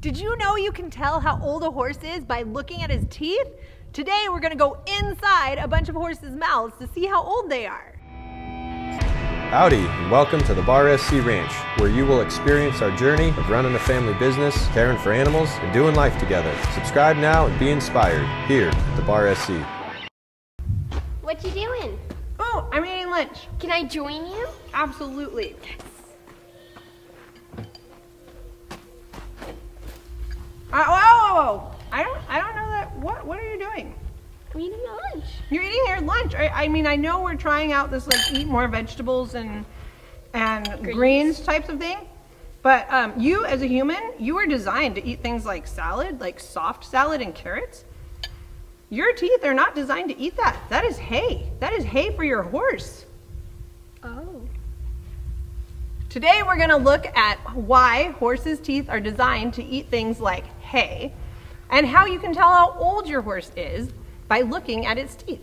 Did you know you can tell how old a horse is by looking at his teeth? Today we're going to go inside a bunch of horses' mouths to see how old they are. Howdy, and welcome to the Bar SZ Ranch, where you will experience our journey of running a family business, caring for animals, and doing life together. Subscribe now and be inspired here at the Bar SZ. What you doing? Oh, I'm eating lunch. Can I join you? Absolutely. Uh, whoa, whoa, whoa. I don't, I don't know that. What, what are you doing? I'm eating my lunch. You're eating your lunch. I, I mean, I know we're trying out this like eat more vegetables and and greens, Greens. types of thing, but um, you as a human, you were designed to eat things like salad, like soft salad and carrots. Your teeth are not designed to eat that. That is hay. That is hay for your horse. Oh. Today we're going to look at why horses' teeth are designed to eat things like hay and how you can tell how old your horse is by looking at its teeth.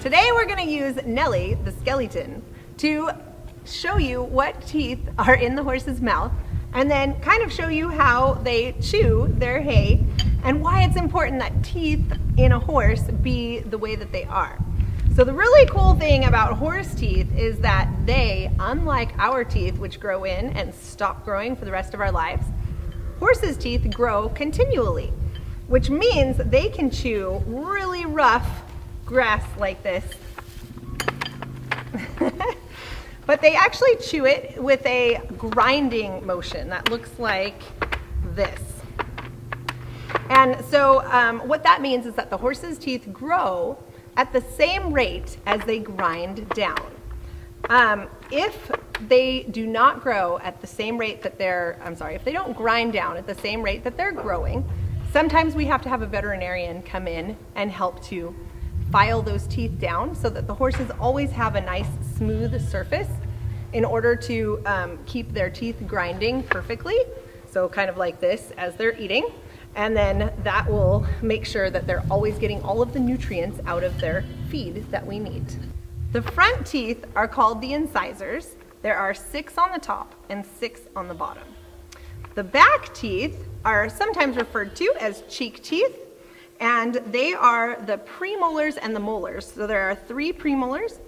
Today we're going to use Nellie, the skeleton, to show you what teeth are in the horse's mouth and then kind of show you how they chew their hay and why it's important that teeth in a horse be the way that they are. So the really cool thing about horse teeth is that they, unlike our teeth which grow in and stop growing for the rest of our lives, horses' teeth grow continually, which means they can chew really rough grass like this but they actually chew it with a grinding motion that looks like this. And so um, what that means is that the horse's teeth grow at the same rate as they grind down. Um, if they do not grow at the same rate that they're, I'm sorry, if they don't grind down at the same rate that they're growing, sometimes we have to have a veterinarian come in and help to file those teeth down so that the horses always have a nice smooth surface in order to um, keep their teeth grinding perfectly. So kind of like this as they're eating. And then that will make sure that they're always getting all of the nutrients out of their feed that we need. The front teeth are called the incisors. There are six on the top and six on the bottom. The back teeth are sometimes referred to as cheek teeth and they are the premolars and the molars. So there are three premolars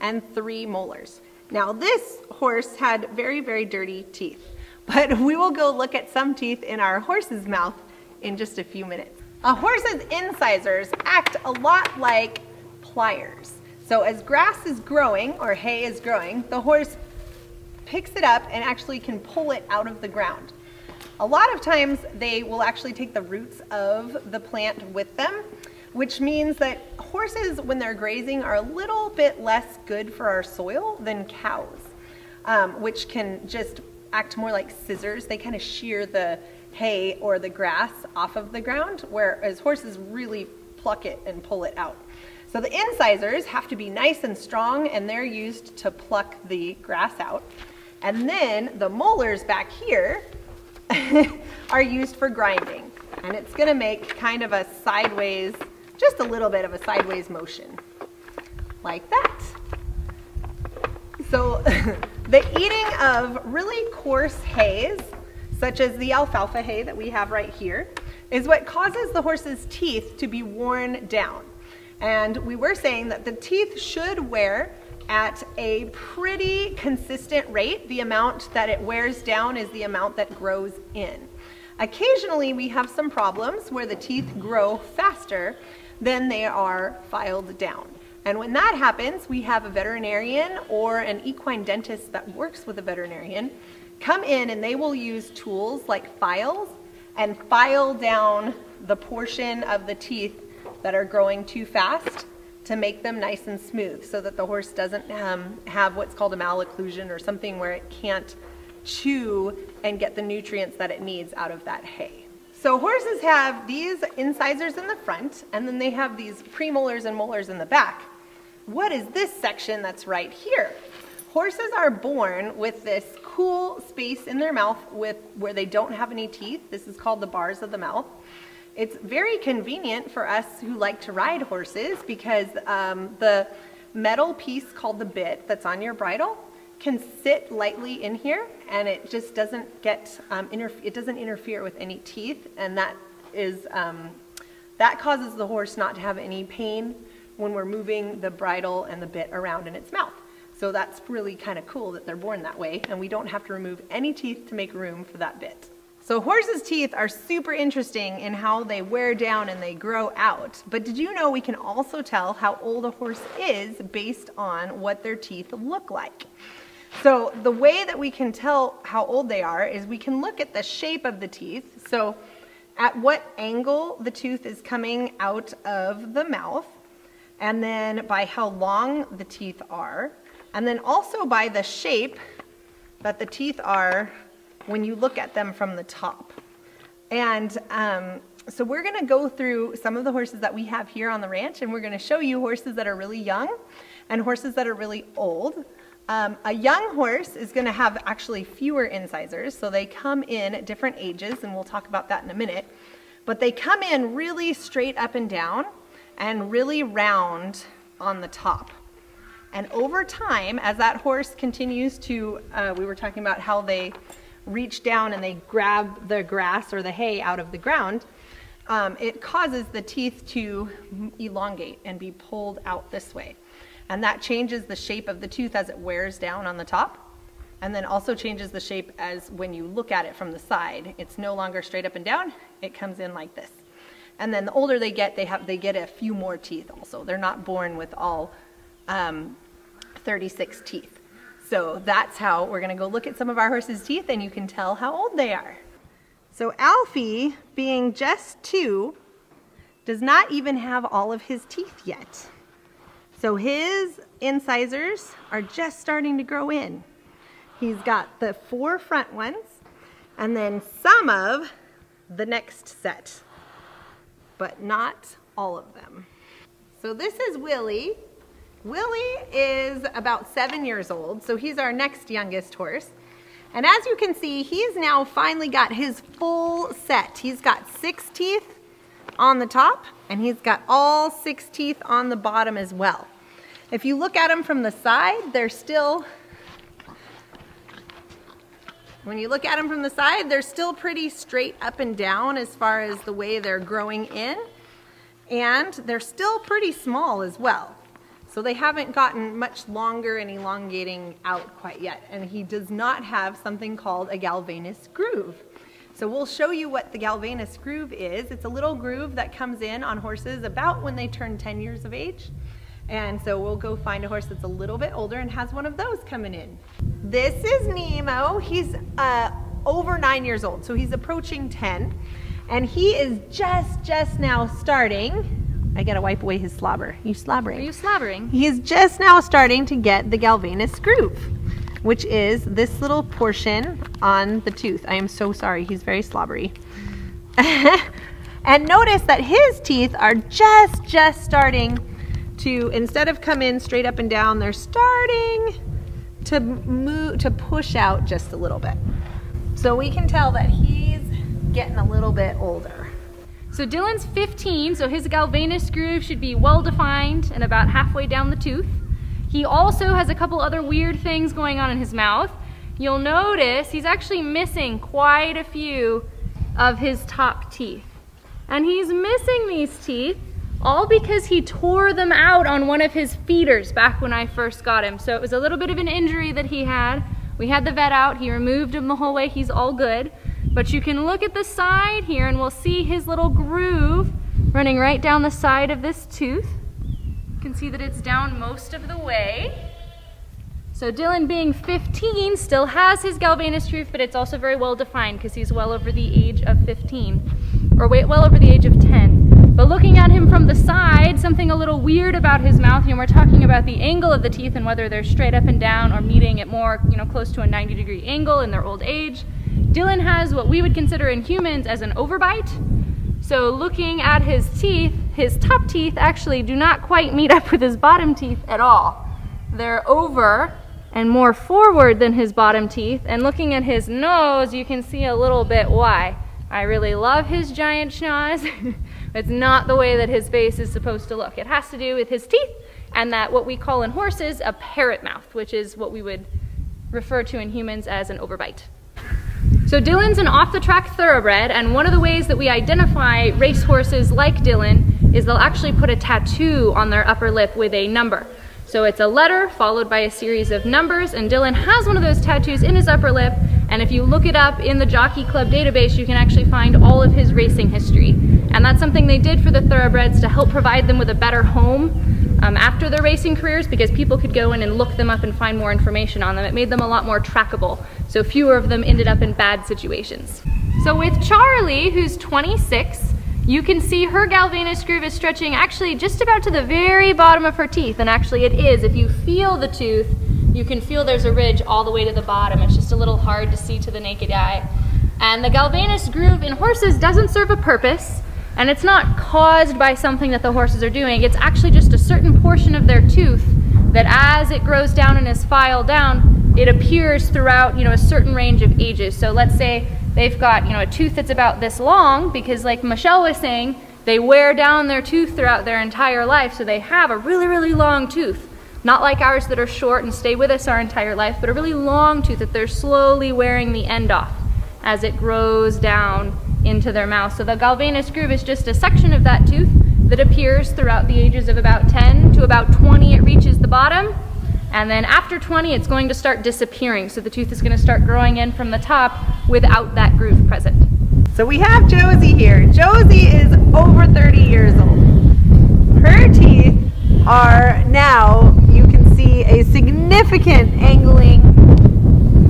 and three molars. Now this horse had very, very dirty teeth, but we will go look at some teeth in our horse's mouth in just a few minutes. A horse's incisors act a lot like pliers. So as grass is growing or hay is growing, the horse picks it up and actually can pull it out of the ground. A lot of times they will actually take the roots of the plant with them, which means that horses, when they're grazing, are a little bit less good for our soil than cows, um, which can just act more like scissors. They kind of shear the hay or the grass off of the ground, whereas horses really pluck it and pull it out. So the incisors have to be nice and strong, and they're used to pluck the grass out. And then the molars back here are used for grinding. And it's gonna make kind of a sideways, just a little bit of a sideways motion, like that. So the eating of really coarse hays, such as the alfalfa hay that we have right here, is what causes the horse's teeth to be worn down. And we were saying that the teeth should wear at a pretty consistent rate. The amount that it wears down is the amount that grows in. Occasionally we have some problems where the teeth grow faster than they are filed down. And when that happens, we have a veterinarian or an equine dentist that works with a veterinarian come in and they will use tools like files and file down the portion of the teeth that are growing too fast to make them nice and smooth so that the horse doesn't um, have what's called a malocclusion or something where it can't chew and get the nutrients that it needs out of that hay. So horses have these incisors in the front and then they have these premolars and molars in the back. What is this section that's right here? Horses are born with this cool space in their mouth with where they don't have any teeth. This is called the bars of the mouth. It's very convenient for us who like to ride horses because um, the metal piece called the bit that's on your bridle can sit lightly in here and it just doesn't get, um, it doesn't interfere with any teeth and that is, um, that causes the horse not to have any pain when we're moving the bridle and the bit around in its mouth. So that's really kind of cool that they're born that way and we don't have to remove any teeth to make room for that bit. So horses' teeth are super interesting in how they wear down and they grow out. But did you know we can also tell how old a horse is based on what their teeth look like? So the way that we can tell how old they are is we can look at the shape of the teeth. So at what angle the tooth is coming out of the mouth, and then by how long the teeth are, and then also by the shape that the teeth are when you look at them from the top. And um, so we're going to go through some of the horses that we have here on the ranch, and we're going to show you horses that are really young and horses that are really old. Um, a young horse is going to have actually fewer incisors, so they come in at different ages, and we'll talk about that in a minute. But they come in really straight up and down and really round on the top. And over time, as that horse continues to, uh, we were talking about how they reach down and they grab the grass or the hay out of the ground, um, it causes the teeth to elongate and be pulled out this way. And that changes the shape of the tooth as it wears down on the top. And then also changes the shape as when you look at it from the side. It's no longer straight up and down, it comes in like this. And then the older they get, they, have, they get a few more teeth also. They're not born with all um, 36 teeth. So that's how we're gonna go look at some of our horse's teeth and you can tell how old they are. So Alfie, being just two, does not even have all of his teeth yet. So his incisors are just starting to grow in. He's got the four front ones and then some of the next set, but not all of them. So this is Willie. Willie is about seven years old, so he's our next youngest horse. And as you can see, he's now finally got his full set. He's got six teeth on the top, and he's got all six teeth on the bottom as well. If you look at them from the side, they're still, when you look at them from the side, they're still pretty straight up and down as far as the way they're growing in. And they're still pretty small as well. So they haven't gotten much longer and elongating out quite yet. And he does not have something called a Galvayne's groove. So we'll show you what the Galvayne's groove is. It's a little groove that comes in on horses about when they turn 10 years of age. And so we'll go find a horse that's a little bit older and has one of those coming in. This is Nemo. He's uh, over nine years old, so he's approaching 10. And he is just, just now starting I gotta wipe away his slobber. You slobbering. Are you slobbering? He is just now starting to get the Galvayne's groove, which is this little portion on the tooth. I am so sorry, he's very slobbery. and notice that his teeth are just, just starting to, instead of come in straight up and down, they're starting to move, to push out just a little bit. So we can tell that he's getting a little bit older. So Dylan's 15, so his Galvayne's groove should be well defined and about halfway down the tooth. He also has a couple other weird things going on in his mouth. You'll notice he's actually missing quite a few of his top teeth. And he's missing these teeth all because he tore them out on one of his feeders back when I first got him. So it was a little bit of an injury that he had. We had the vet out, he removed him the whole way, he's all good. But you can look at the side here and we'll see his little groove running right down the side of this tooth. You can see that it's down most of the way. So Dylan being 15 still has his Galvayne's tooth, but it's also very well defined because he's well over the age of 15, or wait, well over the age of 10. But looking at him from the side, something a little weird about his mouth, you know, we're talking about the angle of the teeth and whether they're straight up and down or meeting at more, you know, close to a 90 degree angle in their old age. Dylan has what we would consider in humans as an overbite. So looking at his teeth, his top teeth actually do not quite meet up with his bottom teeth at all. They're over and more forward than his bottom teeth. And looking at his nose, you can see a little bit why. I really love his giant schnoz. it's not the way that his face is supposed to look. It has to do with his teeth and that what we call in horses a parrot mouth, which is what we would refer to in humans as an overbite. So Dylan's an off-the-track thoroughbred, and one of the ways that we identify racehorses like Dylan is they'll actually put a tattoo on their upper lip with a number. So it's a letter followed by a series of numbers, and Dylan has one of those tattoos in his upper lip, and if you look it up in the Jockey Club database, you can actually find all of his racing history. And that's something they did for the thoroughbreds to help provide them with a better home um, after their racing careers because people could go in and look them up and find more information on them. It made them a lot more trackable, so fewer of them ended up in bad situations. So with Charlie, who's 26, you can see her Galvayne's groove is stretching actually just about to the very bottom of her teeth, and actually it is. If you feel the tooth, you can feel there's a ridge all the way to the bottom. It's just a little hard to see to the naked eye. And the Galvayne's groove in horses doesn't serve a purpose, and it's not caused by something that the horses are doing. It's actually just a certain portion of their tooth that as it grows down and is filed down, it appears throughout, you know, a certain range of ages. So let's say they've got, you know, a tooth that's about this long because like Michelle was saying, they wear down their tooth throughout their entire life. So they have a really, really long tooth. Not like ours that are short and stay with us our entire life, but a really long tooth that they're slowly wearing the end off as it grows down into their mouth. So the Galvayne's groove is just a section of that tooth that appears throughout the ages of about 10 to about 20 it reaches the bottom. And then after 20, it's going to start disappearing. So the tooth is going to start growing in from the top without that groove present. So we have Josie here. Josie is over 30 years old. Her teeth are now you can see a significant angling.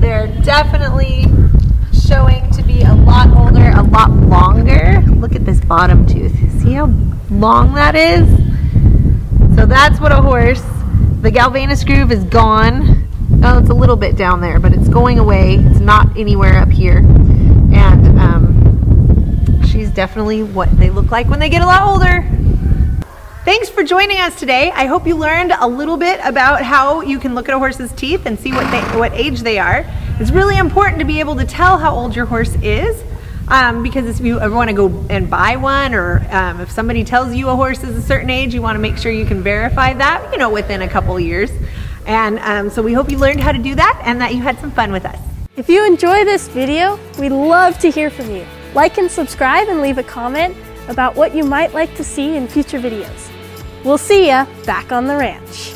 They're definitely showing lot longer. Look at this bottom tooth. See how long that is? So that's what a horse. The Galvayne's groove is gone. Oh, it's a little bit down there, but it's going away. It's not anywhere up here. And um, she's definitely what they look like when they get a lot older. Thanks for joining us today. I hope you learned a little bit about how you can look at a horse's teeth and see what they, what age they are. It's really important to be able to tell how old your horse is um, because if you ever want to go and buy one or um, if somebody tells you a horse is a certain age, you want to make sure you can verify that, you know, within a couple years. And um, so we hope you learned how to do that and that you had some fun with us. If you enjoy this video, we'd love to hear from you. Like and subscribe and leave a comment about what you might like to see in future videos. We'll see ya back on the ranch.